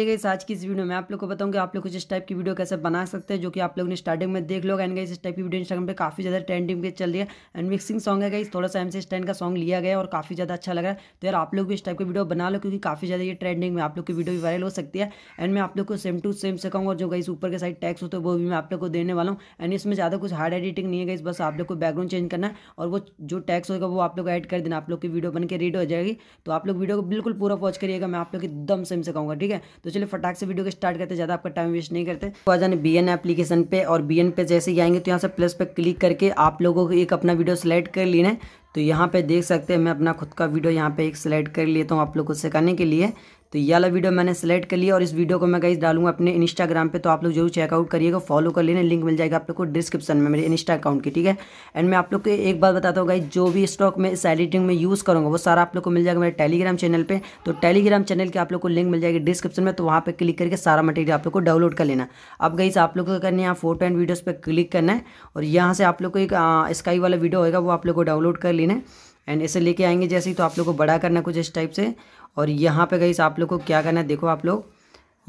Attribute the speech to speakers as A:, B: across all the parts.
A: ये गई आज की इस वीडियो में आप लोग को बताऊँगा आप लोग कुछ इस टाइप की वीडियो कैसे बना सकते हैं जो कि आप लोग ने स्टार्टिंग में देख लो एंड गई इस टाइप की वीडियो इंस्टाग्राम पे काफ़ी ज़्यादा ट्रेंडिंग पे चल रही है एंड मिक्सिंग सॉन्ग है गई थोड़ा सा एम स्टैंड का सॉन्ग लिया गया और काफ़ी ज़्यादा अच्छा लग रहा है तो यार आप लोग भी इस टाइप की वीडियो बना लो क्योंकि काफ़ी ज़्यादा ये ट्रेंडिंग में आप लोग की वीडियो भी वायरल हो सकती है एंड मैं आप लोग को सेम टू सेम से कहूँगा जो गई ऊपर के साइड टैक्स होते हैं वो भी मैं आप लोग को देने वाला हूँ एंड इसमें ज़्यादा कुछ हार्ड एडिटिंग नहीं है गई बस आप लोग को बैकग्राउंड चेंज करना है और वो जो टैक्स होगा वो आप लोग ऐड कर देना आप लोग की वीडियो बन के रेडी हो जाएगी तो आप लोग वीडियो को बिल्कुल पूरा वॉच करिएगा मैं आप लोग एकदम सेम से कहूँगा ठीक है तो चलिए फटाक से वीडियो को स्टार्ट करते ज़्यादा आपका टाइम वेस्ट नहीं करते। तो आ जाने बी एन एप्लीकेशन पे, और बी एन पे जैसे ही आएँगे तो यहाँ से प्लस पे क्लिक करके आप लोगों को एक अपना वीडियो सेलेक्ट कर लेना है। तो यहाँ पे देख सकते हैं, मैं अपना खुद का वीडियो यहाँ पे एक सिलेक्ट कर लेता हूँ आप लोग को सिखाने के लिए। तो ये वाला वीडियो मैंने सेलेक्ट कर लिया और इस वीडियो को मैं गाइज़ डालूँगा अपने इंस्टाग्राम पे तो आप लोग ज़रूर चेकआउट करिएगा। फॉलो कर लेना लिंक मिल जाएगा आप लोग को डिस्क्रिप्शन में मेरे इंस्टा अकाउंट की, ठीक है? एंड मैं आप लोग को एक बात बताता हूँ गाइज़ जो भी स्टॉक में इस एडिटिंग में यूज़ करूँगा, वो सारा आप लोग को मिल जाएगा मेरे टेलीग्राम चैनल पर तो टेलीग्राम चैनल की आप लोग को लिंक मिल जाएगी डिस्क्रिप्शन में तो वहाँ पर क्लिक करके सारा मटेरियल आप लोग को डाउनलोड कर लेना। अब गई आप लोग को करना है, यहाँ फ़ोटो एंड वीडियोज़ पर क्लिक करना है और यहाँ से आप लोग को एक स्काई वाला वीडियो होगा वो आप लोग को डाउनलोड कर लेना है। एंड इसे लेके आएँगे जैसे ही तो आप लोग को बड़ा करना कुछ इस टाइप से। और यहाँ पे गई आप लोग को क्या करना है, देखो आप लोग।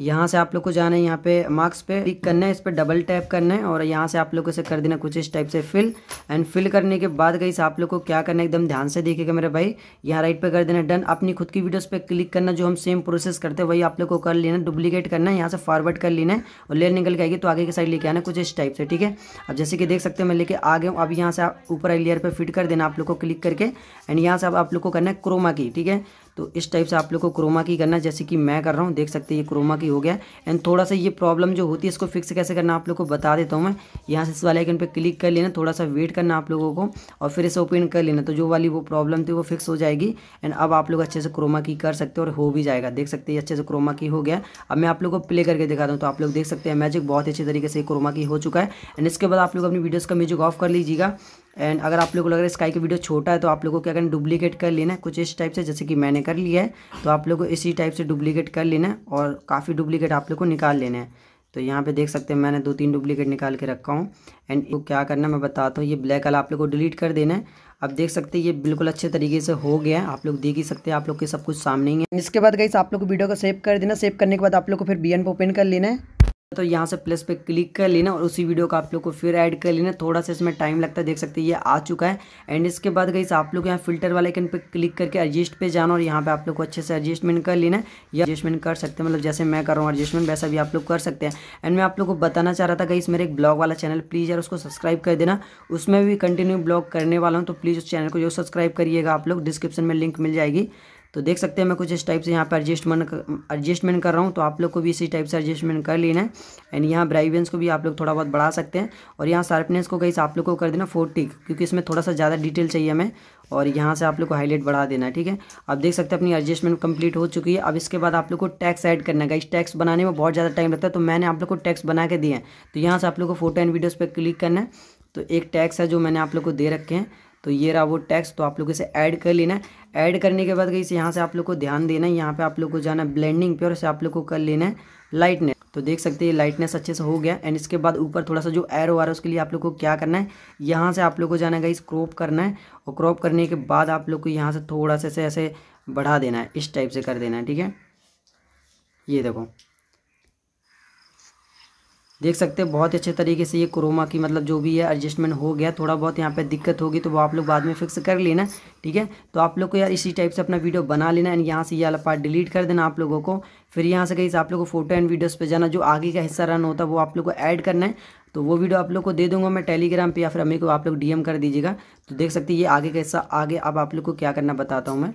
A: यहाँ से आप लोग को जाना है यहाँ पे मार्क्स पे क्लिक करना है, इस पर डबल टैप करना है और यहाँ से आप लोग को इसे कर देना कुछ इस टाइप से फिल एंड फिल करने के बाद गई आप लोग को क्या करना है एकदम ध्यान से देखिएगा मेरे भाई। यहाँ राइट पे कर देना डन अपनी खुद की वीडियोस पे क्लिक करना, जो हम सेम प्रोसेस करते हैं, वही आप लोग को कर लेना डुप्लीकेट करना है, यहाँ से फॉरवर्ड कर लेना है और लेयर निकल के आएगी तो आगे की साइड लेके आना कुछ इस टाइप से, ठीक है? अब जैसे कि देख सकते हैं, मैं लेके आ गया हूँ। अब यहाँ से ऊपर लेयर पर फिट कर देना आप लोग को क्लिक करके एंड यहाँ से आप लोग को करना है क्रोमा की ठीक है? तो इस टाइप से आप लोग को क्रोमा की करना जैसे कि मैं कर रहा हूँ, देख सकते हैं ये क्रोमा की हो गया। एंड थोड़ा सा ये प्रॉब्लम जो होती है, इसको फिक्स कैसे करना आप लोग को बता देता हूँ मैं। यहाँ से इस वाले आइकन पे क्लिक कर लेना, थोड़ा सा वेट करना आप लोगों को और फिर इसे ओपन कर लेना। तो जो वाली वो प्रॉब्लम थी, वो फिक्स हो जाएगी। एंड अब आप लोग अच्छे से क्रोमा की कर सकते हो और हो भी जाएगा। देख सकते हैं अच्छे से क्रोमा की हो गया। अब मैं आप लोग को प्ले करके दिखाता हूँ। तो आप लोग देख सकते हैं मैजिक बहुत अच्छे तरीके से क्रोमा की हो चुका है। एंड इसके बाद आप लोग अपनी वीडियोज़ का म्यूज़िक ऑफ़ कर लीजिएगा। एंड अगर आप लोग को लग रहा है स्काई का वीडियो छोटा है तो आप लोगों को क्या करना डुप्लीकेट कर लेना है। कुछ इस टाइप से, जैसे कि मैंने कर लिया है तो आप लोग को इसी टाइप से डुप्लीकेट कर लेना है और काफ़ी डुप्लीकेट आप लोग को निकाल लेना है। तो यहाँ पे देख सकते हैं, मैंने दो तीन डुप्लीकेट निकाल के रखा हूँ। एंड क्या करना मैं बताता हूँ। ये ब्लैक वाला आप लोग को डिलीट कर देना है। अब देख सकते हैं, ये बिल्कुल अच्छे तरीके से हो गया है। आप लोग देख ही सकते हैं, आप लोग के सब कुछ सामने ही है। इसके बाद गई आप लोग को वीडियो को सेव कर देना। सेव करने के बाद आप लोग को फिर बी एन ओपन कर लेना है। तो यहाँ से प्लस पे क्लिक कर लेना और उसी वीडियो को आप लोग को फिर ऐड कर लेना। थोड़ा सा इसमें टाइम लगता है, देख सकते हैं, ये आ चुका है। एंड इसके बाद गई आप लोग यहाँ फ़िल्टर वाले आइकन पे क्लिक करके एडजस्ट पे जाना और यहाँ पे आप लोग को अच्छे से एडजस्टमेंट कर लेना या एडजस्टमेंट कर सकते हैं। मतलब जैसे मैं कर रहा हूँ एडजस्टमेंट वैसा भी आप लोग कर सकते हैं। एंड मैं आप लोग को बताना चाह रहा था गई मेरे एक ब्लॉग वाला चैनल प्लीज़ यार उसको सब्सक्राइब कर देना। उसमें भी कंटिन्यू ब्लॉग करने वाला हूँ तो प्लीज़ उस चैनल को जो सब्सक्राइब करिएगा आप लोग डिस्क्रिप्शन में लिंक मिल जाएगी। तो देख सकते हैं मैं कुछ इस टाइप से यहाँ पर एडजस्टमेंट एडजस्टमेंट कर रहा हूँ तो आप लोग को भी इसी टाइप से एडजस्टमेंट कर लेना है। एंड यहाँ ब्राइवेंस को भी आप लोग थोड़ा बहुत बढ़ा सकते हैं। और यहाँ शार्पनेस को कहीं आप लोग को कर देना फोर्टी क्योंकि इसमें थोड़ा सा ज़्यादा डिटेल चाहिए हमें। और यहाँ से आप लोग को हाईलाइट बढ़ा देना है, ठीक है? अब देख सकते हैं अपनी एडजस्टमेंट कंप्लीट हो चुकी है। अब इसके बाद आप लोग को टैक्स ऐड करना है। इस टैक्स बनाने में बहुत ज़्यादा टाइम लगता है तो मैंने आप लोग को टैक्स बना के दिया है। तो यहाँ से आप लोग को फ़ोटो एंड वीडियोज़ पर क्लिक करना है। तो एक टैक्स है जो मैंने आप लोग को दे रखे हैं। तो ये रहा वो टैक्स तो आप लोग इसे ऐड कर लेना। है ऐड करने के बाद गई यहाँ से आप लोग को ध्यान देना है, यहाँ पे आप लोग को जाना है ब्लेंडिंग पे और इसे आप लोग को कर लेना है लाइटनेस तो देख सकते हैं लाइटनेस अच्छे से हो गया। एंड इसके बाद ऊपर थोड़ा सा जो एरो आ रहा है, उसके लिए आप लोग को क्या करना है, यहाँ से आप लोग को जाना है क्रॉप करना है। और क्रॉप करने के बाद आप लोग को यहाँ से थोड़ा सा से ऐसे बढ़ा देना है, इस टाइप से कर देना है, ठीक है? ये देखो। देख सकते हैं, बहुत अच्छे तरीके से ये क्रोमा की मतलब जो भी है एडजस्टमेंट हो गया, थोड़ा बहुत यहाँ पे दिक्कत होगी तो वो आप लोग बाद में फिक्स कर लेना, ठीक है? तो आप लोग को यार इसी टाइप से अपना वीडियो बना लेना एंड यहाँ से ये वाला पार्ट डिलीट कर देना आप लोगों को। फिर यहाँ से कहीं आप लोग को फ़ोटो एंड वीडियोज़ पर जाना, जो आगे का हिस्सा रन होता है, वो आप लोग को ऐड करना है। तो वो वीडियो आप लोग को दे दूँगा मैं टेलीग्राम पे या फिर अम्मी को आप लोग डीएम कर दीजिएगा। तो देख सकते ये आगे का हिस्सा, आगे अब आप लोग को क्या करना बताता हूँ मैं।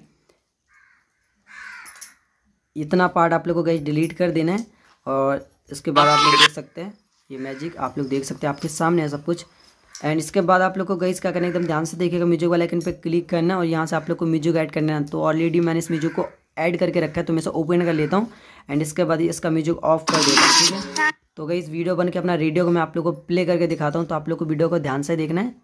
A: इतना पार्ट आप लोग को गई डिलीट कर देना है और इसके बाद आप लोग देख सकते हैं। ये मैजिक आप लोग देख सकते हैं आपके सामने है सब कुछ। एंड इसके बाद आप लोग को गई क्या करना एकदम ध्यान से देखिएगा म्यूज़िक वाले आइकन पे क्लिक करना और यहाँ से आप लोग को म्यूज़िक ऐड करना है। तो ऑलरेडी मैंने इस म्यूज़िक को ऐड करके रखा है तो मैं इसे ओपन कर लेता हूँ। एंड इसके बाद इसका म्यूज़िक ऑफ़ कर देता हूँ, ठीक है? तो गई वीडियो बन के अपना रेडियो को मैं आप लोग को प्ले करके दिखाता हूँ तो आप लोग को वीडियो को ध्यान से देखना है।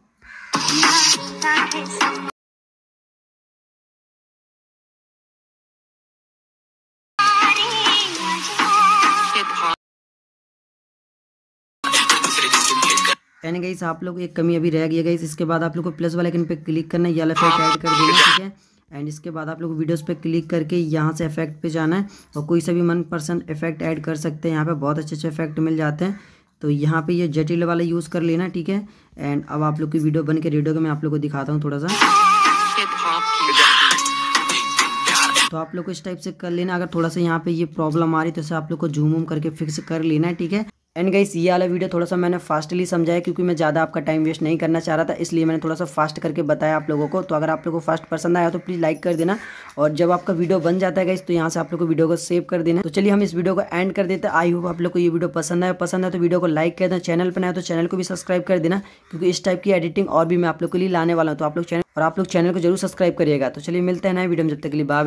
A: एंड गाइस आप लोग, एक कमी अभी रह गई गाइस इसके बाद आप लोग को प्लस वाले पे क्लिक करना है येलो इफ़ेक्ट ऐड कर देना, ठीक है? एंड इसके बाद आप लोग वीडियोस पे क्लिक करके यहाँ से इफ़ेक्ट पे जाना है और कोई सा भी मन पर्सन इफ़ेक्ट ऐड कर सकते हैं। यहाँ पे बहुत अच्छे अच्छे इफ़ेक्ट मिल जाते हैं। तो यहाँ पे ये जटिल वाला यूज़ कर लेना, ठीक है? एंड अब आप लोग की वीडियो बन के रेडियो का मैं आप लोग को दिखाता हूँ थोड़ा सा। तो आप लोग को इस टाइप से कर लेना। अगर थोड़ा सा यहाँ पे ये प्रॉब्लम आ रही तो इसे आप लोग को जूम वूम करके फिक्स कर लेना है, ठीक है? एंड गाइस ये वाला वीडियो थोड़ा सा मैंने फास्टली समझाया क्योंकि मैं ज़्यादा आपका टाइम वेस्ट नहीं करना चाह रहा था, इसलिए मैंने थोड़ा सा फास्ट करके बताया आप लोगों को। तो अगर आप लोगों को फास्ट पसंद आया तो प्लीज़ लाइक कर देना। और जब आपका वीडियो बन जाता है गाइस तो यहाँ से आप लोग को वीडियो को सेव कर देना। तो चलिए हम इस वीडियो को एंड कर देते आई होप आप लोग को ये वीडियो पसंद आया। पसंद है तो वीडियो को लाइक कर देना। चैनल पर आया तो चैनल को भी सब्सक्राइब कर देना, क्योंकि इस टाइप की एडिटिंग और भी मैं आप लोग के लिए लाने वाला हूँ। तो आप लोग चैनल और आप लोग चैनल को ज़रूर सब्सक्राइब करिएगा। तो चलिए मिलते हैं नए वीडियो में, जब तक के लिए बाय